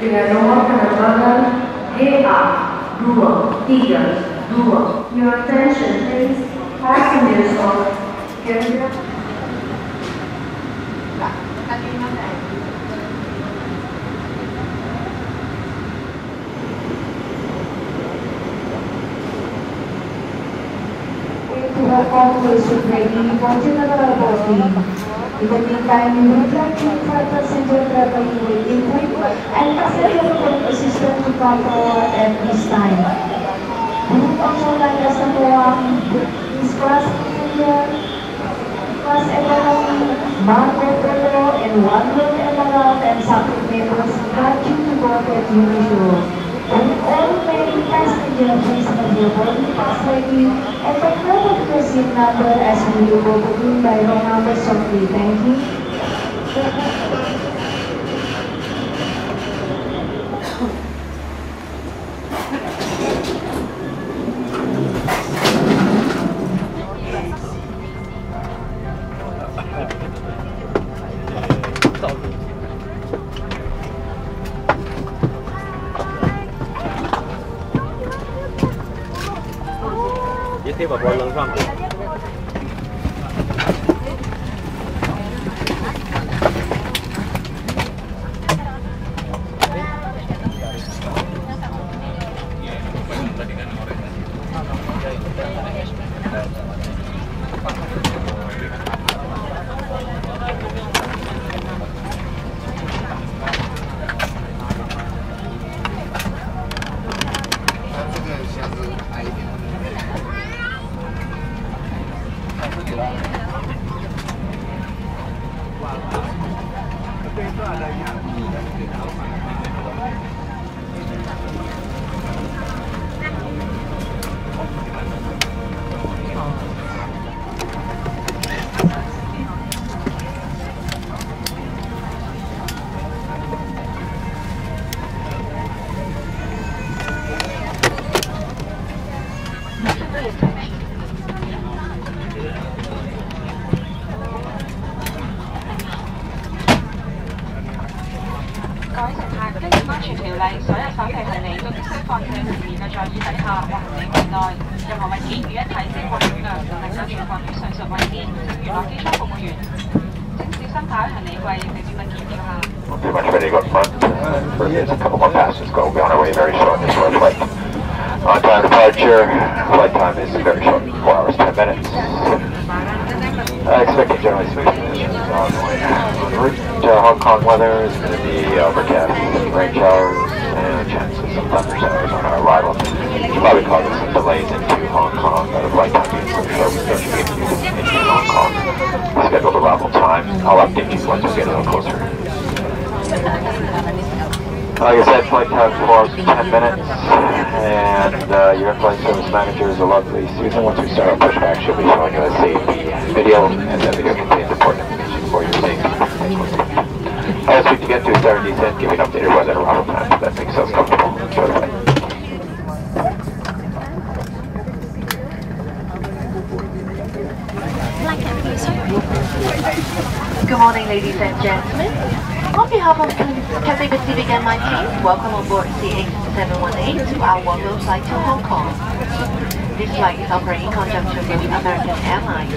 Dengan nomor penerbangan GA232. Your attention, please. Passengers of Garuda. to have conversation ready for general boarding. In the meantime, we would like to invite passenger traveling with equip and passenger phone assistant to come forward at this time. Group pangulanan sa buwang is class passenger, class economy, Marco Polo, and one room emerald and subject members invite you to board at usual. And all remaining passengers, please have your boarding pass ready and of your seat number as we will go begin by roll number shortly. Thank you. 我扔上。Departure. Flight time is very short, 4 hours, 10 minutes. Uh, expecting generally smooth conditions on the way. Route Hong Kong weather is going to be overcast, with rain showers, and chances of thunder showers on our arrival. Which probably causes some delays into Hong Kong, but the flight time being so short, we don't get to into Hong Kong. Scheduled arrival time. I'll update you once we get a little closer. Like I said, flight time for 10 minutes, and uh, your flight service manager is a lovely Susan. Once we start our pushback, she'll be showing you a safety video, and that video contains important information for your safety. Highest we can get to is 30 cents, giving updated weather arrival time. That makes us comfortable. Enjoy the flight. Good morning, ladies and gentlemen. On behalf of Pacific and my team, welcome on board CX718 to our one-way flight to Hong Kong. This flight is operating in conjunction with American Airlines.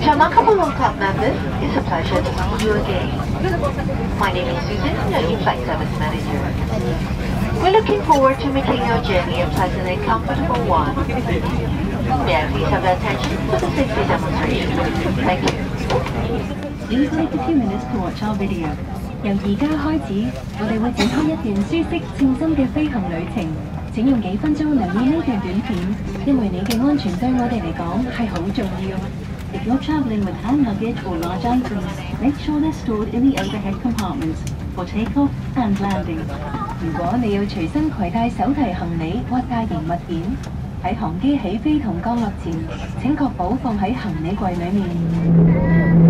To our Marco Club members, it's a pleasure to see you again. My name is Susan, your in-flight service manager. We're looking forward to making your journey a pleasant and comfortable one. May I please have your attention for the safety demonstration? Thank you. Please take a few minutes to watch our video。由而家开始，我哋会展开一段舒適、稱心嘅飞行旅程。请用几分钟留意呢段短片，因为你嘅安全对我哋嚟讲系好重要。If you're traveling with hand luggage or large items, make sure they're stored in the overhead compartments for takeoff and landing. 如果你要随身携带手提行李或大型物件，喺航机起飞同降落前，请确保放喺行李柜里面。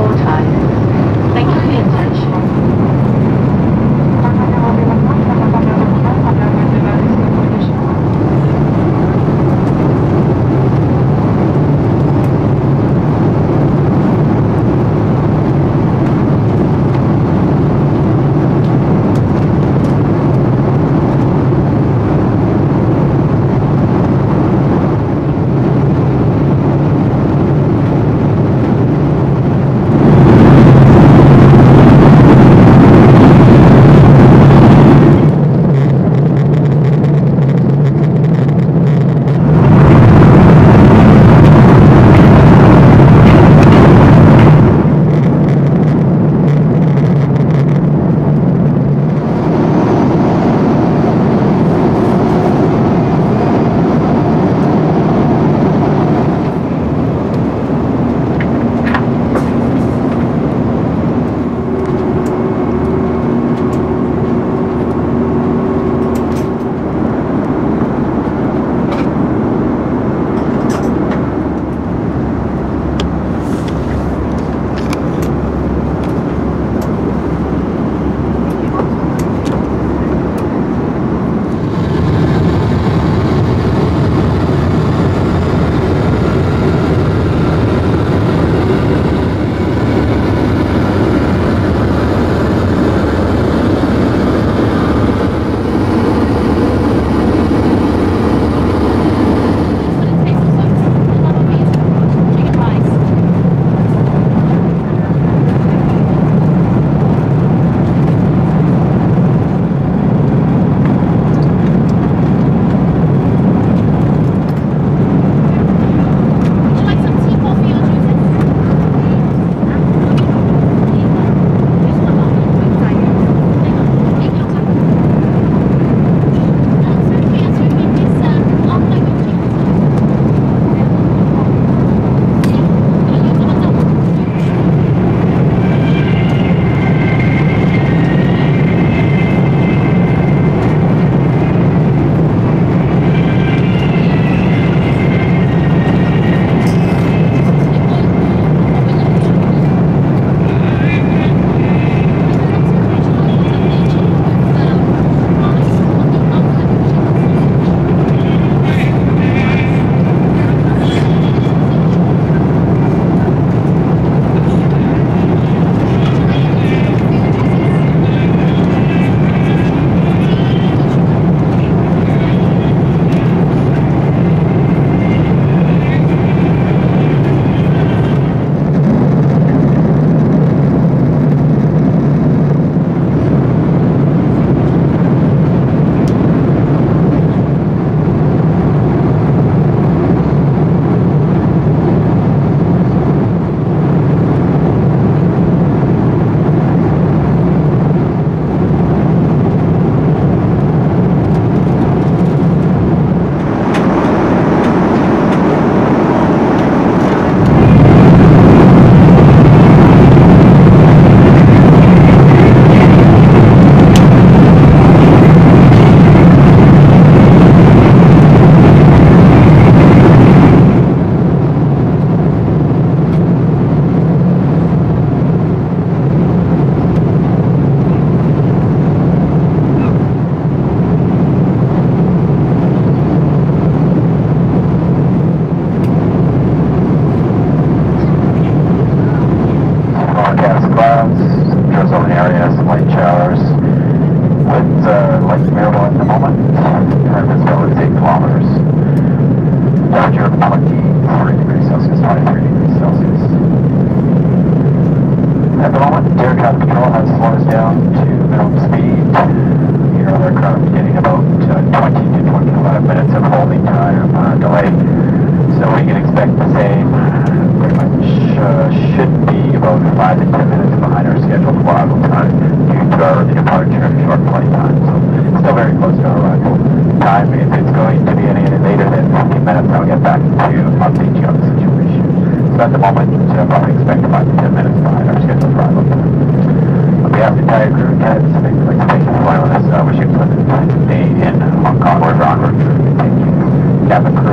Nashville has slowed down to minimum speed. You are currently getting about uh, 20 to 25 minutes of holding time uh, delay. So we can expect the same. Pretty much uh, should be about 5 to 10 minutes behind our scheduled arrival time due to our departure and short flight time. So it's still very close to our arrival time. If it's going to be any later than 15 minutes, I'll get back to update you on the situation. So at the moment, uh, probably expect 5 to 10 minutes behind our scheduled arrival time. On the entire crew cadets, I'd like for flying with us. I wish you a pleasant day in Hong Kong. We're on route. Thank you. Cabin crew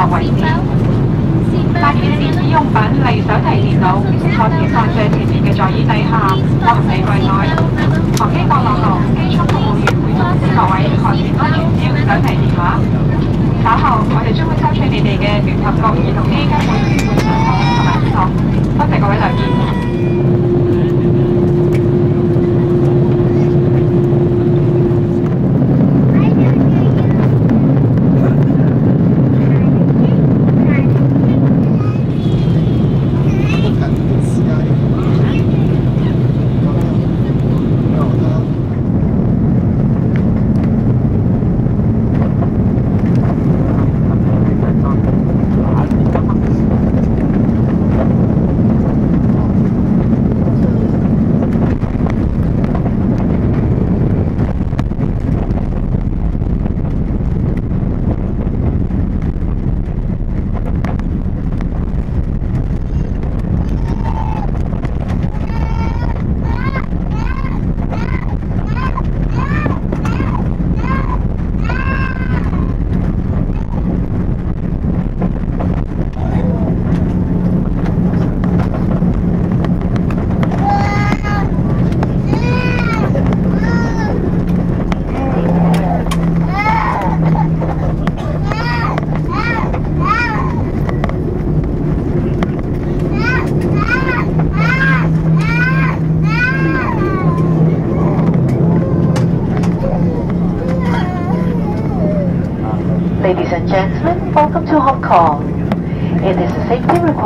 带住电子用品嚟，手提电脑请坐前，放喺前面嘅座椅底下或行李柜内。航班降落后，机舱服务员会通知各位何时该取消手提电话。稍后我哋将会收取你哋嘅联合国儿童基金会员卡同埋护照。多谢各位留意。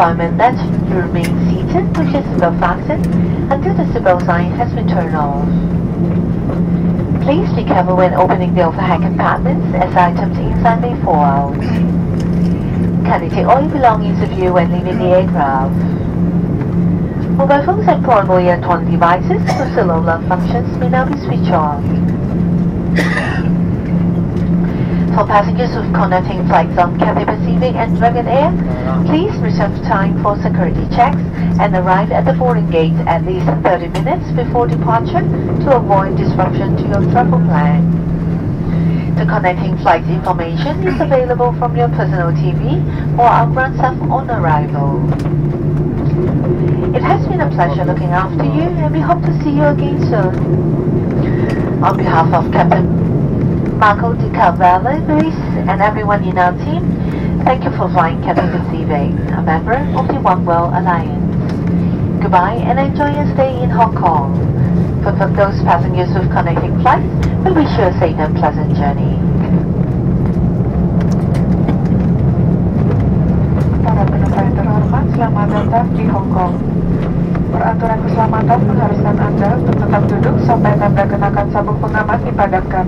Requirement that you remain seated your seatbelt fastened until the seatbelt sign has been turned off. Please be careful when opening the overhead compartments as items inside may fall out. Kindly take all your belongings with you when leaving the aircraft. Mobile phones and portable electronic devices with cellular functions may now be switched off. For passengers with connecting flights on Cathay Pacific and Dragonair, please reserve time for security checks and arrive at the boarding gate at least 30 minutes before departure to avoid disruption to your travel plan. The connecting flight information is available from your personal TV or our ground staff on arrival. It has been a pleasure looking after you and we hope to see you again soon. On behalf of Captain Marco Di Carvalho and everyone in our team, thank you for flying Cathay Pacific, a member of the oneworld Alliance. Goodbye and enjoy your stay in Hong Kong. For those passengers with connecting flights, we wish you a safe and pleasant journey. Para penumpang terhormat, selamat datang di Hong Kong. Peraturan keselamatan mengharuskan Anda untuk tetap duduk sampai tanda kenakan sabuk pengaman dipadamkan.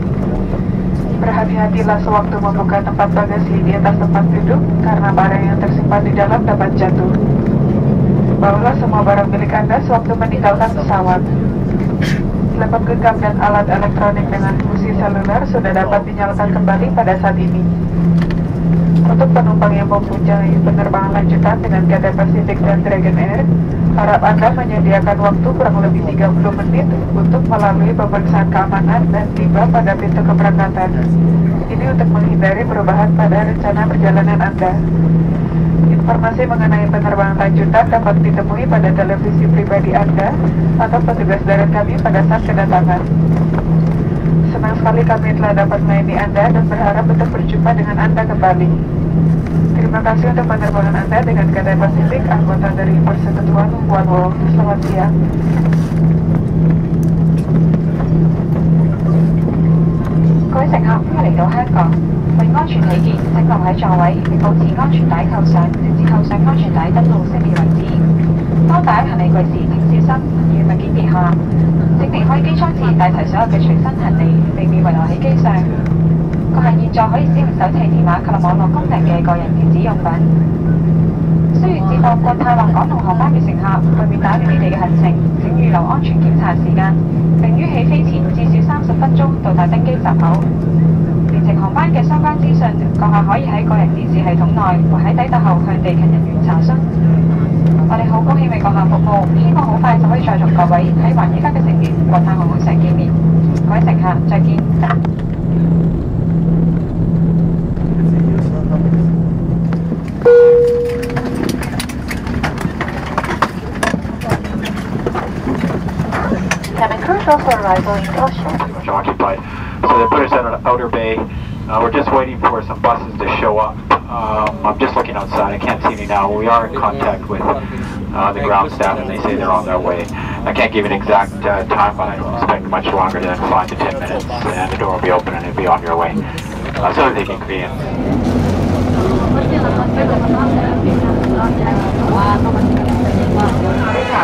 Berhati-hatilah sewaktu membuka tempat bagasi di atas tempat duduk karena barang yang tersimpan di dalam dapat jatuh. Bawalah semua barang milik Anda sewaktu meninggalkan pesawat. Telepon genggam dan alat elektronik dengan fungsi seluler sudah dapat dinyalakan kembali pada saat ini. Untuk penumpang yang mempunyai penerbangan lanjutan dengan Cathay Pacific dan Dragon Air, harap Anda menyediakan waktu kurang lebih 30 menit untuk melalui pemeriksaan keamanan dan tiba pada pintu keberangkatan. Ini untuk menghindari perubahan pada rencana perjalanan Anda. Informasi mengenai penerbangan lanjutan dapat ditemui pada televisi pribadi Anda atau petugas darat kami pada saat kedatangan. Senang sekali kami telah dapat melayani Anda dan berharap untuk berjumpa dengan Anda kembali. Terima Terima kasih untuk penerbangan Anda dengan Cathay Pacific, anggota dari Persekutuan Oneworld. Selamat siang. 各位乘客，欢迎嚟到香港。为安全起见，请留喺座位，并保持安全带扣上，直至扣上安全带登陆熄灭为止。当大家行李柜时，请小心与物件跌下。请离开机舱前带齐所有嘅随身行李，避免遗留喺机上。 閣下現在可以使用手提電話及網絡功能嘅個人電子用品。需要接駁國泰或港同航班嘅乘客，為免打亂你哋嘅行程，請預留安全檢查時間，並於起飛前至少三十分鐘到達登機閘口。連程航班嘅相關資訊，閣下可以喺個人電視系統內或喺抵達後向地勤人員查詢。我哋好高興為閣下服務，希望好快就可以再同各位喺環宇家嘅成員國泰航空城見面。各位乘客，再見。Cabin crew also arrival in Kaohsiung. pretty much occupied. So they put us in an outer bay. Uh, we're just waiting for some buses to show up. Um, I'm just looking outside. I can't see any now. We are in contact with uh, the ground staff, and they say they're on their way. I can't give an exact uh, time, but I don't expect much longer than five to ten minutes, and the door will be open and it'll be on your way. Uh, so they can be in.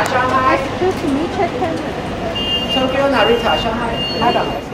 上海。Tokyo, Narita, Shanghai, London.